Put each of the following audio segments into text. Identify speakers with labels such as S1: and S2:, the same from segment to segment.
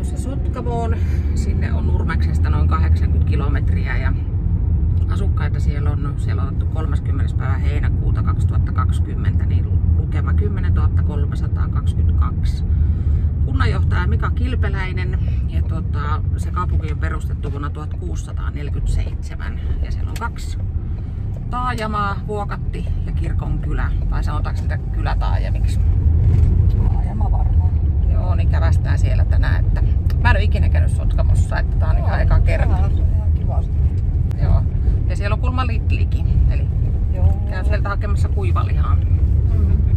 S1: lähdössä Sotkamoon. Sinne on Nurmeksesta noin 80 kilometriä ja asukkaita siellä on, no, siellä on otettu 30. päivä heinäkuuta 2020, niin lukema 10 322. Kunnanjohtaja Mika Kilpeläinen ja tuota, se kaupunki on perustettu vuonna 1647 ja siellä on kaksi taajamaa, Vuokatti ja Kirkonkylä, tai sanotaanko sitä kylätaajamiksi on ikävästään siellä tänään. Että mä en ole ikinä käynyt Sotkamossa, että tää on no, ihan eka kerta.
S2: Ihan kivasti.
S1: Joo. Ja siellä on kulma Lidlikin, eli
S2: Joo.
S1: käyn sieltä hakemassa kuivalihaa.
S2: Mm-hmm.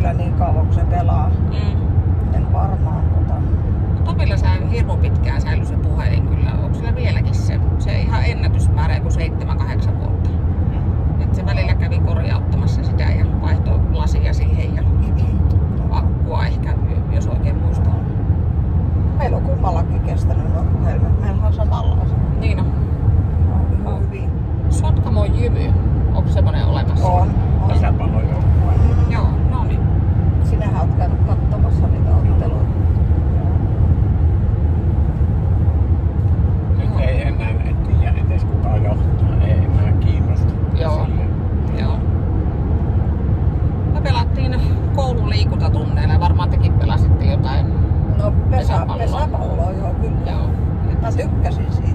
S2: kyllä
S1: niin kauan, kuin se
S2: pelaa.
S1: Mm.
S2: En varmaan, mutta...
S1: No Topilla sä hirmu pitkään säilyi se puhelin kyllä. Onko sillä vieläkin se? Se ihan ennätysmäärä joku 7-8 vuotta. Mm. Et se välillä kävi korjauttamassa sitä ja vaihtoi lasia siihen ja mm. akkua ehkä, jos oikein muistaa,
S2: Meillä on kummallakin kestänyt nuo puhelimet. Meillä on samanlaisia.
S1: Niin on.
S2: No, ihan hyvin.
S1: Sotkamo Jymy. Onko semmoinen olemassa?
S2: On. on.
S3: Tasapaino
S1: joo
S2: oot käynyt katsomassa niitä?
S3: Nyt ei enää en tiedä edes kuka johtaa, ei enää kiinnosta.
S1: Joo. Joo. Me pelattiin koululiikuntatunneilla varmaan tekin pelasitte jotain
S2: No pesa,
S1: pesäpalloa,
S2: pesäpalloa joo kyllä.
S1: Joo.
S2: Mä tykkäsin siitä.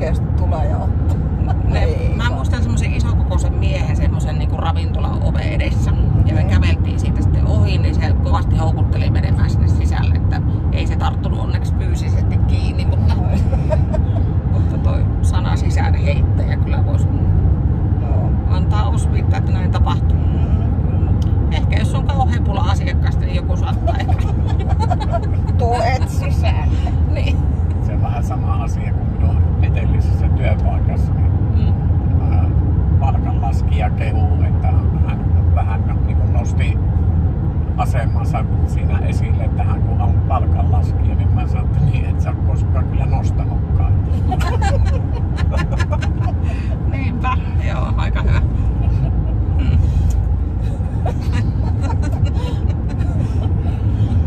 S2: Oikeesti tulee ja ottaa.
S1: ne,
S2: Ei
S1: mä muistan semmoisen isokokoisen miehen semmoisen niinku ravintolan oven edessä. Ja me
S2: Niin.
S1: käveltiin siitä sitten ohi, niin se kovasti houkutteli menemään sinne sisälle, että ei se tarttunut onneksi fyysisesti kiinni, mutta, mutta toi sana sisään heittäjä kyllä voisi
S2: Joo.
S1: antaa osviittaa, että näin tapahtuu.
S2: Mm,
S1: Ehkä jos on kauhean pula asiakkaasta, niin joku saattaa ehkä.
S2: Tuu et sisään.
S1: niin.
S3: Se on vähän sama asia kuin edellisessä työpaikassa. Niin
S1: Mm.
S3: palkanlaskija kehuu, että hän vähän niin kuin nosti asemansa siinä esille, että hän kun on palkanlaskija, niin mä sanoin, että niin, et sä ole koskaan kyllä nostanutkaan.
S1: Niinpä, joo, aika hyvä.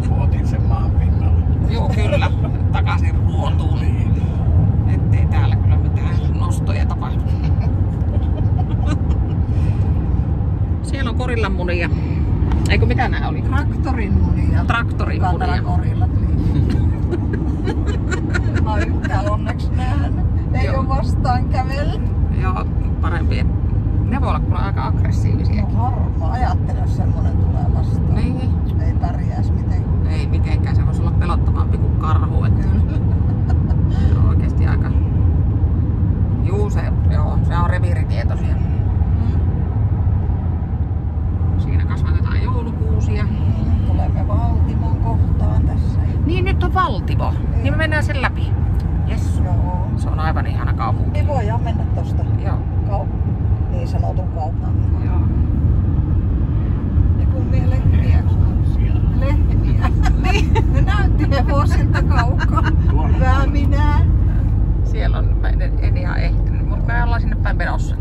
S3: Vuotin sen maan pinnalle.
S1: Joo, kyllä. Takaisin ruotuun.
S3: Niin.
S1: Ettei täällä kyllä mitään nostoja tapahdu. Siellä on korillan munia. Eikö mitä nää oli?
S2: Traktorin munia.
S1: Traktorin munia.
S2: Katarakorillat Mä oon yhtään onneksi nähnyt. Ei
S1: Joo.
S2: oo vastaan kävellä.
S1: Joo, parempi. et- Ne voi olla kyllä aika aggressiivisia.
S2: No harma. Ajattele, jos semmonen tulee vastaan.
S1: Niin.
S2: Ei pärjäis mitenkään.
S1: Ei mitenkään, se voisi olla pelottavampi kuin karhu. Että se on oikeesti aika... Juu, se, joo, se on reviiritietoisia. Siinä kasvatetaan joulukuusia.
S2: Tulemme Valtimon kohtaan tässä.
S1: Niin, nyt on Valtivo. Niin me mennään sen läpi. Yes.
S2: Joo.
S1: Se on aivan ihana kaupunki.
S2: Niin voidaan mennä tosta
S1: Joo.
S2: kaup- niin sanotun kaupan.
S1: Joo.
S2: Ja kun me lehmiä.
S3: Siellä.
S2: Lehmiä. niin. Ne näytti hevosilta kaukaa.
S3: Tuolla
S2: Hyvä minä.
S1: Siellä on, mä en, en ihan ehtinyt, mutta me ollaan sinne päin menossa.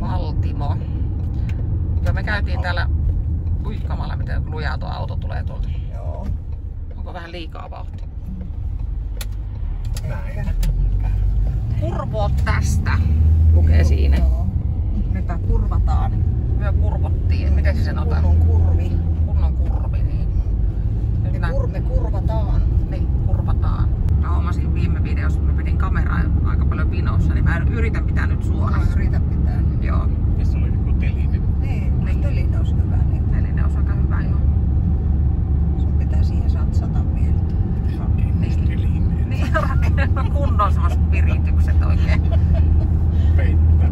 S1: Valtimo. Joo, me käytiin täällä, ui kamala, miten lujaa tuo auto tulee tuolta.
S2: Joo.
S1: Onko vähän liikaa vauhtia?
S3: Näin.
S1: Kurvoa tästä, lukee siinä.
S2: Joo. Mepä kurvataan.
S1: Me kurvottiin, miten se sanotaan?
S2: Kunnon kurvi.
S1: Kunnon kurvi, niin. Nyt
S2: Me,
S1: mä,
S2: kur, me kurvataan.
S1: niin, kurvataan. Mä huomasin viime videossa, kun mä pidin kameraa aika paljon pinossa, niin mä yritän pitää nyt
S2: Mä
S1: suorassa.
S2: yritä pitää.
S1: Joo,
S3: Tässä oli joku telinen.
S2: Niin, kun teline olisi hyvä, niin
S1: eli ne on aika hyvä jo.
S2: sun pitää satsata vielä.
S3: Rakennustelinen.
S1: Niin, rakennan kunnon semmoset viritykset oikein.
S3: Peittää.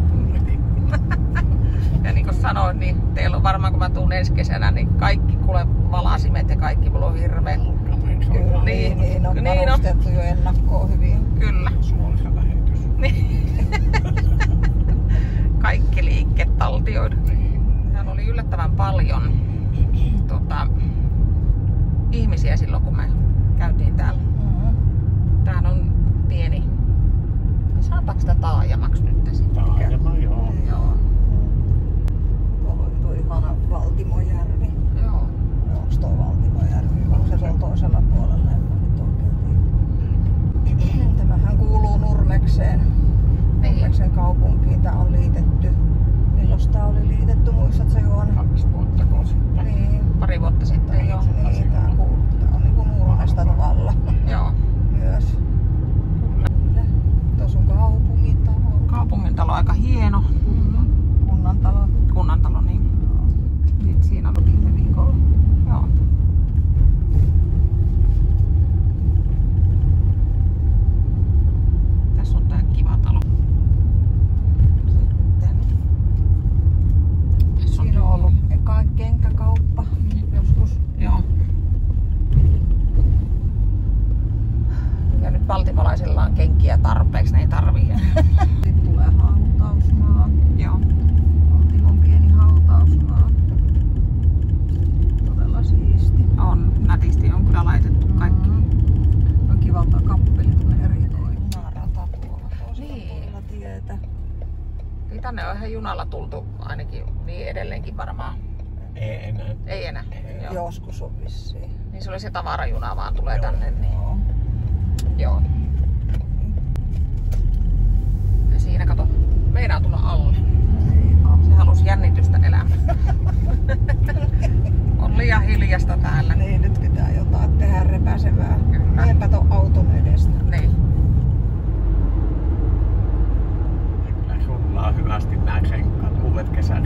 S1: Ja niin kuin sanoin, niin teillä on varmaan kun mä tuun ensi kesänä, niin kaikki kuule valasimet ja kaikki mulla on hirveä.
S2: Kyllä,
S1: Niin.
S2: niin, niin on
S1: Niin
S2: varustettu jo ennakkoon hyvin.
S1: Kyllä.
S3: Suorissa lähetys.
S1: Kaikki liikkeet taltioidu.
S3: Niin.
S1: Täällä oli yllättävän paljon tota, ihmisiä silloin, kun me käytiin täällä.
S2: Mm-hmm.
S1: Täällä on pieni. Saataanko sitä taajamaksi nyt sitten?
S3: Taajama, joo.
S1: Joo.
S2: Tuolla oli tuo ihana Valtimojärvi.
S1: Joo.
S2: Onko tuo Valtimojärvi? Onko se tuolla toisella puolella? Tämähän kuuluu Nurmekseen.
S1: Niin.
S2: Nurmeksen kaupunkiin. Tää on liitetty. Milloin tää oli liitetty? Muistatko Joona?
S3: Kaksi vuotta sitten.
S2: Niin.
S1: Pari vuotta sitten, joo.
S2: Niin, tää, kuuluu, tää on niinku Nurmesta tavalla.
S1: Joo. Ajettu ainakin niin edelleenkin varmaan.
S3: Ei enää.
S1: Ei enää. Joo.
S2: Joskus on vissiin.
S1: Niin se oli se tavarajuna vaan tulee
S3: Joo.
S1: tänne. Niin.
S2: Joo.
S1: Joo. Ja siinä kato, meinaa tulla alle. Se halusi jännitystä elämään. on liian hiljasta täällä.
S2: Niin, nyt pitää jotain tehdä repäsevää.
S1: Kyllä.
S2: Menepä ton auton edestä.
S1: Niin.
S3: Kyllä sulla on hyvästi nämä
S1: Gómez Quesada.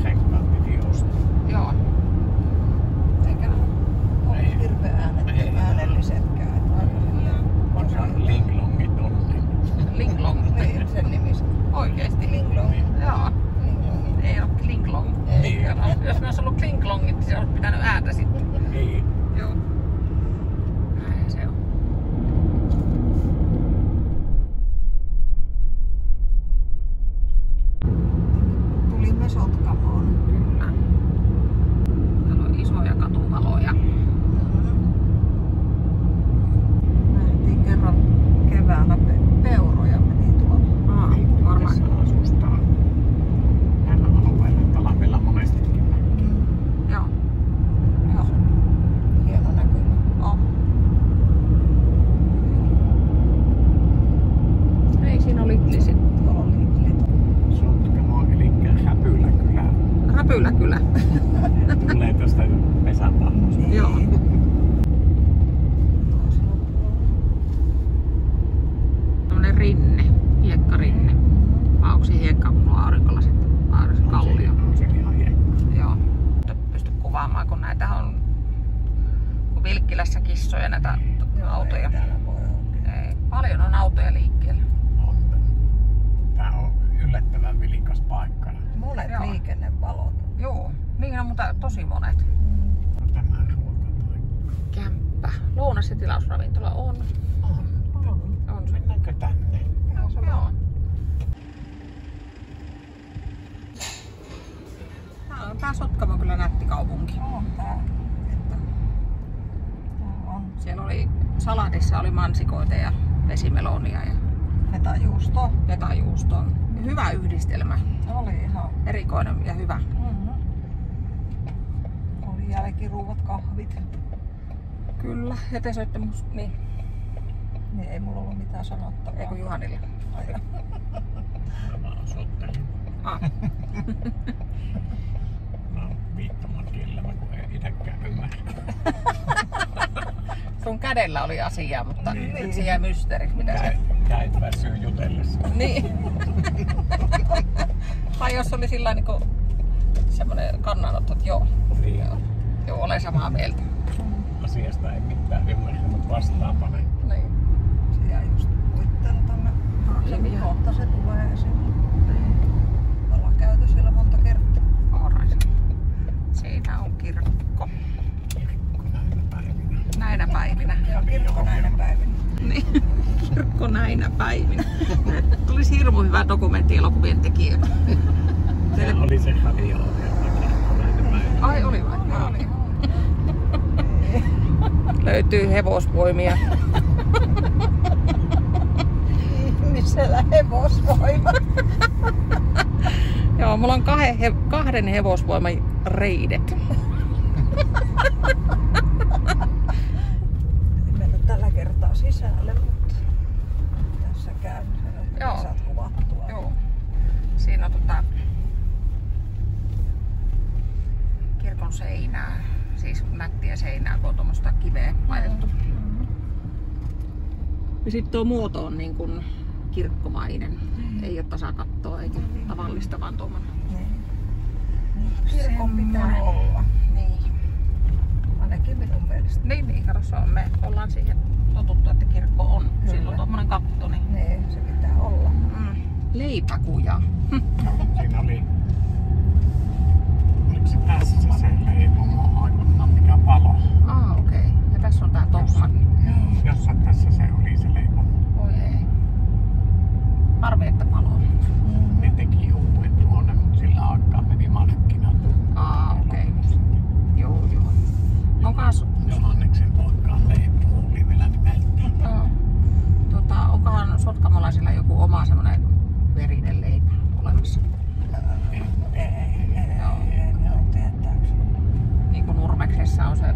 S1: Tosi monet.
S3: No, Tämä ruokapaikka.
S1: Kämppä. Lounas- ja tilausravintola on.
S3: On.
S2: On.
S1: On.
S3: Mennäänkö tänne?
S2: Joo, se
S1: Joo.
S2: on.
S1: Tää on tää Sotkamo kyllä nätti kaupunki.
S2: On tää. Että, tää on
S1: Siellä oli salatissa oli mansikoita ja vesimelonia ja
S2: fetajuusto.
S1: petajuustoa. Hyvä yhdistelmä.
S2: Oli ihan.
S1: Erikoinen ja hyvä.
S2: Mm-hmm. Oli jälkiruuvat, kahvit.
S1: Kyllä. Ja te soitte musta, niin,
S2: Niin ei mulla ollut mitään sanottavaa.
S1: ei kun Juhanilla.
S2: Ai,
S3: Mä vaan sottelin.
S1: Ah,
S3: Mä oon kun ei itekään ymmärrä.
S1: sun kädellä oli asiaa, mutta
S3: Niin.
S1: nyt se jäi mysteeriksi, mitä se...
S3: Käy, käy väsyy jutellessa.
S1: Niin. tai jos oli sillä niin kuin semmoinen kannanotto, että joo,
S3: Niin.
S1: joo, olen samaa mieltä.
S3: Asiasta ei mitään ymmärrä, mutta vastaanpa ne.
S1: Niin.
S2: se jäi just uitteltamme. Se
S1: Niin.
S2: kohta se tulee esille. Me ollaan käyty siellä monta kertaa.
S1: Alright. Siinä on kirkko.
S3: Kirkko näinä päivinä.
S1: Näinä päivinä.
S2: Ja kirkko näinä päivinä.
S1: Niin. Kirkko näinä päivinä. Tulisi hirmu hyvä dokumenttielokuvien tekijä.
S3: Se oli se päivinä.
S1: Ai oli vai? No, niin. Löytyy hevosvoimia.
S2: Ihmisellä hevosvoima.
S1: Joo, mulla on kahden, he, kahden hevosvoiman reidet.
S2: En mennä tällä kertaa sisälle, mutta tässä käyn.
S1: Joo.
S2: Joo. Saat kuvattua.
S1: Joo. Siinä on tota kirkon seinää. Siis nättiä seinää, kun on tuommoista kiveä laitettu. Ja sitten tuo muoto on niin kuin kirkkomainen. Ei ole tasakattoa eikä tavallista, vaan tuommoinen.
S2: Niin. Kirkon pitää olla.
S1: Niin.
S2: Ainakin minun mielestä.
S1: Niin, niin, kato, se on, me ollaan siihen totuttu, että kirkko on.
S2: Kyllä.
S1: Sillä on tuommoinen katto. Niin.
S2: Niin, se pitää olla.
S1: Mm. Leipäkuja.
S3: Siinä oli... Oliko se tässä se leipomo aikoinaan, mikä palo?
S1: Ah, okei. Okay. Ja tässä on tää Tomman.
S3: Jossa tässä se oli se leipomo
S1: tarvetta valoa. Mm.
S3: Ne teki juuri tuonne, mutta sillä aikaa meni markkinat.
S1: Aa, okei. Okay. No joo, joo. Onkohan su-
S3: Johanneksen poikaan tuli vielä nimeltä.
S1: Joo. Tota, onkohan sotkamolaisilla joku oma semmoinen verinen leipä olemassa?
S3: Ei, on
S1: niin Nurmeksessa on se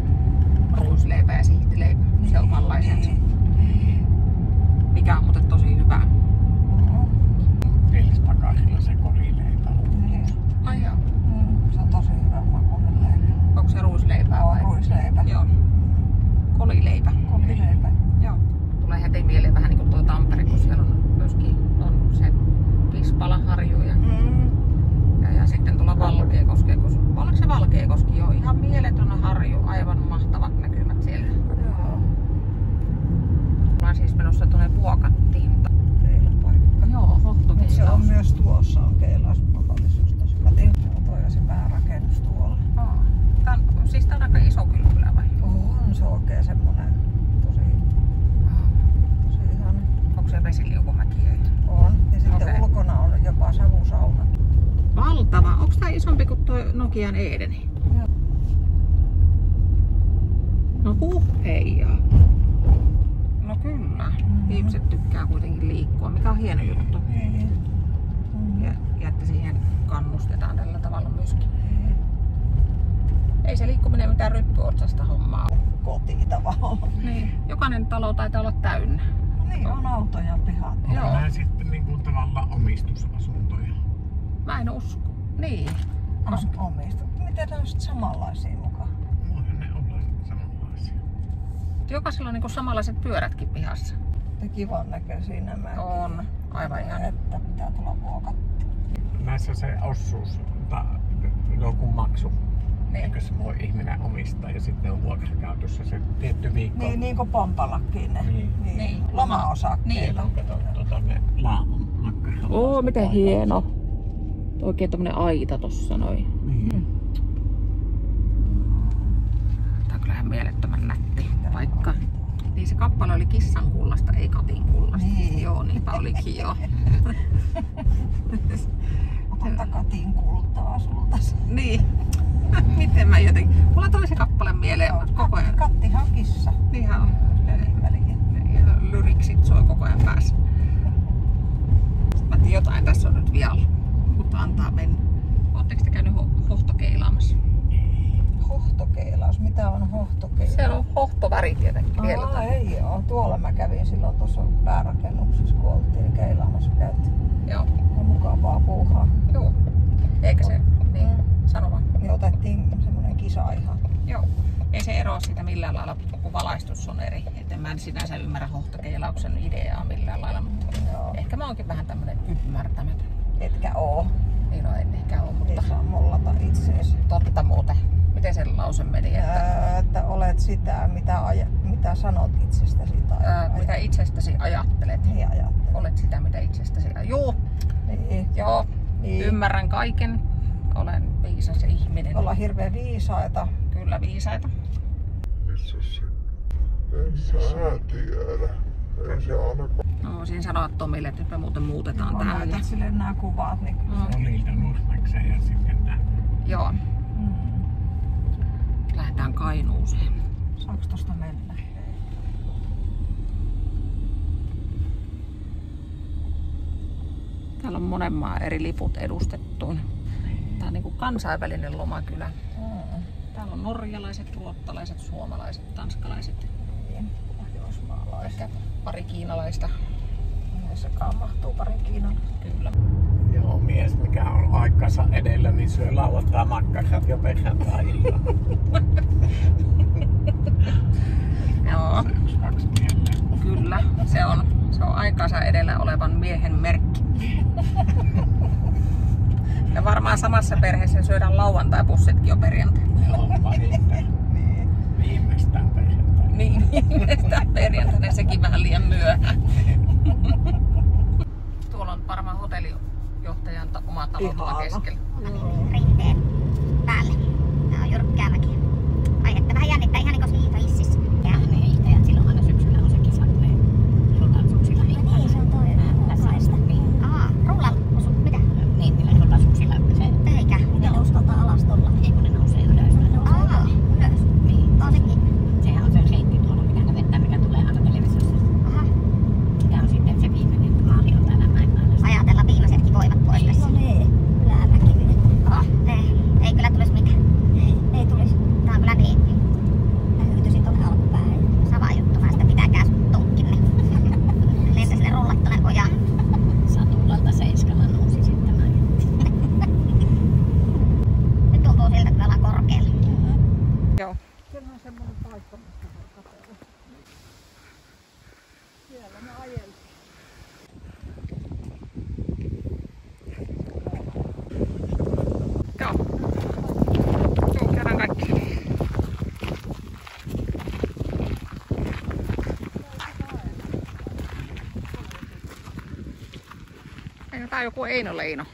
S1: ruusleipä ja sihtileipä, se omanlaisensa. Niin, niin. Mikä on muuten tosi hyvä.
S2: Mm.
S3: Tilspakahilla se korileipä on.
S2: Niin.
S1: Ai joo.
S2: Mm, Se on tosi hyvä makuinen leipä.
S1: Onko se ruisleipää
S2: On
S1: vai?
S2: ruisleipä.
S1: Joo. Kolileipä.
S2: Kolileipä.
S1: Joo. Tulee heti mieleen vähän niin kuin tuo Tampere, kun siellä on myöskin on se Pispalaharju ja,
S2: Mm.
S1: ja, ja sitten tuolla Valkeakoski. Oliko se Valkeakoski? Joo, ihan mieletön harju, aivan mahtavat näkymät siellä.
S2: Joo.
S1: Ollaan siis menossa tuonne Vuokattiin.
S2: Keilapaikka.
S1: Joo,
S2: Mut se on myös tuossa on keilauspakallisuus tosi katin. Toi on se päärakennus tuolla.
S1: Aa, on, siis tää on aika iso kylpylä vai?
S2: On se oikein semmonen tosi, tosi ihana.
S1: Onko se vesiliukumäki?
S2: On. Ja sitten
S1: Okei.
S2: ulkona on jopa savusauna.
S1: Valtava. Onko tää isompi kuin tuo Nokian Edeni?
S2: Joo.
S1: No huh, heijaa. No kyllä.
S2: Mhm.
S1: Ihmiset tykkää kuitenkin liikkua, mikä on hieno juttu.
S2: Niin.
S1: Ja, ja että siihen kannustetaan tällä tavalla myöskin. Ei se liikkuminen mitään ryppyotsasta hommaa ole.
S2: Koti tavallaan.
S1: Niin. Jokainen talo taitaa olla täynnä.
S2: Niin on autoja pihat.
S3: On
S1: Joo.
S3: nämä sitten niin kuin tavallaan omistusasuntoja.
S1: Mä en usko. Niin.
S2: On omista. Miten ne on sit samanlaisia mukaan?
S3: Voihan ne olla samanlaisia.
S1: Jokaisella on niinku samanlaiset pyörätkin pihassa.
S2: Ja kivan näköisiä nämä.
S1: On. Aivan ihan.
S2: Että pitää tulla vuokatti.
S3: Näissä se osuus, joku maksu,
S1: Niin.
S3: eikö se voi ihminen omistaa ja sitten on vuokrakäytössä se tietty viikko.
S2: Niin, niin kuin Pompalakin ne.
S3: Niin.
S2: niin.
S1: Niin.
S2: Loma-osakkeilla.
S1: Niin.
S3: Kato tuota ne.
S1: Oo, miten hieno. Oikein tämmönen aita tossa noin.
S3: Niin.
S1: Tää on kyllähän mielettömän nätti paikka. Kappale oli kissan kullasta, ei katin kullasta.
S2: Niin.
S1: Joo, niinpä olikin jo.
S2: Otan takatin kultaa sulta.
S1: niin. Miten mä jotenkin... Mulla tuli se kappale mieleen koko ajan.
S2: Katti hakissa.
S1: Niinhän on. Ja lyriksit soi koko ajan päässä. Mä tiedän, jotain tässä on nyt vialla. Mutta antaa mennä. Ootteko te käynyt ho- hohtokeilaamassa?
S2: Hohtokeilaus. Mitä on hohtokeilaus?
S1: Se on hohtoväri tietenkin vielä.
S2: Aa, ei oo. Tuolla mä kävin silloin tuossa päärakennuksessa, kun oltiin keilaamassa. Käytiin.
S1: Joo.
S2: Ja mukavaa puuhaa.
S1: Joo. Eikä se, niin,
S2: Mm.
S1: sano vaan.
S2: Niin otettiin semmonen kisa ihan.
S1: Joo. Ei se eroa siitä millään lailla, kun valaistus on eri. Et en mä sinänsä ymmärrä hohtokeilauksen ideaa millään lailla, mutta
S2: Joo.
S1: ehkä mä oonkin vähän tämmönen ymmärtämätön.
S2: Etkä oo.
S1: Niin no en ehkä oo, mutta
S2: Ei saa mollata itseesi.
S1: totta muuten. Miten se lause meni? Että,
S2: Ää, että olet sitä, mitä, aja, mitä sanot itsestäsi tai
S1: ää, mitä itsestäsi ajattelet?
S2: Niin ajattelet.
S1: Olet sitä, mitä itsestäsi ajattelet. Joo,
S2: Niin.
S1: joo.
S2: Niin.
S1: Ymmärrän kaiken. Olen viisas ihminen.
S2: Olla hirveän viisaita.
S1: Kyllä viisaita.
S4: Missä se? En sä tiedä. Ei se ainakaan.
S1: No, siinä sanoa Tomille, että nyt me muuten muutetaan
S2: Kun
S1: tähän.
S2: näytät sille nämä kuvat, niin se...
S3: Olilta Nurmekseen ja sitten tänne.
S1: Joo. Lähdetään Kainuuseen.
S2: Saaks tosta mennä?
S1: Täällä on monen maan eri liput edustettuina. Tää on niinku kansainvälinen lomakylä.
S2: Mm.
S1: Täällä on norjalaiset, ruottalaiset, suomalaiset, tanskalaiset
S2: Niin. Pohjoismaalaiset.
S1: ja pari kiinalaista.
S2: Näissäkaan mahtuu pari Kiinan.
S1: Kyllä.
S3: Mies mikä on aikansa edellä, niin syö lauantaa makkarat jo perjantai-illalla.
S1: Joo, kyllä. Se on, se on aikansa edellä olevan miehen merkki. Ja varmaan samassa perheessä syödään lauantai-pussitkin jo perjantai.
S3: Joo, vähintään.
S2: Niin.
S3: Viimeistään perjantai.
S1: Niin, viimeistään perjantaina sekin vähän liian myöhään. Tuolla on varmaan hotellijohtajan ta- oma talo tuolla
S2: Ihana.
S1: keskellä.
S5: rinteen päälle. Tää on jyrkkäämäki. Ai että vähän jännittää ihan niin kuin hiihtohississä. Ja
S6: ne hiihtäjät silloin aina syksyllä on se kisa, kun ne rullasuksilla hiihtää.
S5: niin, se on toi
S6: Tässä niin,
S5: Aa, rullalla. Osu, mitä?
S6: niin niillä rullasuksilla se
S5: Eikä. Miten ne uskaltaa alas tulla?
S6: ei kun ne nousee ylös.
S1: Tää on joku Eino Leino.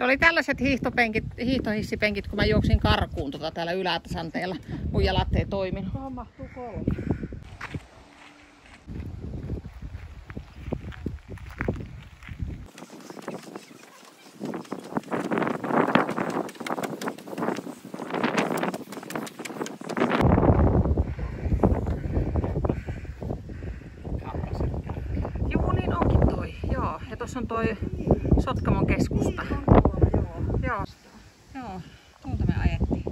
S1: Ne oli tällaiset hiihtopenkit, hiihtohissipenkit, kun mä juoksin karkuun tota täällä ylätasanteella. Mun jalat ei toiminut.
S2: Tuohon mahtuu kolme.
S1: Niin onkin toi. Joo, ja tossa on toi Sotkamon keskusta. Joo. Joo, tuolta me ajettiin.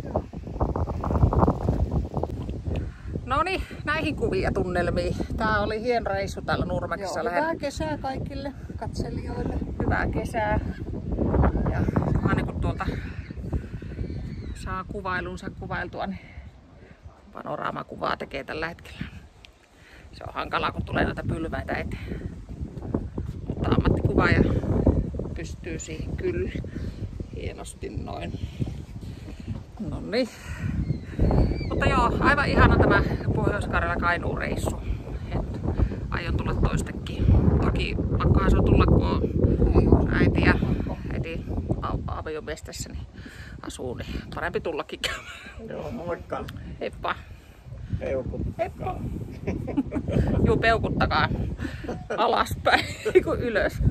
S1: No niin, näihin kuvia tunnelmiin. Tää oli hieno reissu täällä Nurmeksessa.
S2: Joo, hyvää kesää kaikille katselijoille.
S1: hyvää kesää. Ja vähän niin kuin tuolta saa kuvailunsa kuvailtua, niin panoraamakuvaa tekee tällä hetkellä. Se on hankalaa, kun tulee näitä pylväitä eteen. Mutta ammattikuvaaja pystyy siihen kyllä hienosti noin. No niin. Mutta joo, aivan ihana tämä Pohjois-Karjala Kainuun reissu. Et aion tulla toistekin. Toki pakkohan se on tulla, kun on äiti ja äiti aviomies tässä niin asuu, niin parempi tullakin käymään.
S3: Joo, moikka.
S1: Heippa.
S3: Eukut.
S1: Heippa. Juu, peukuttakaa alaspäin, kuin ylös.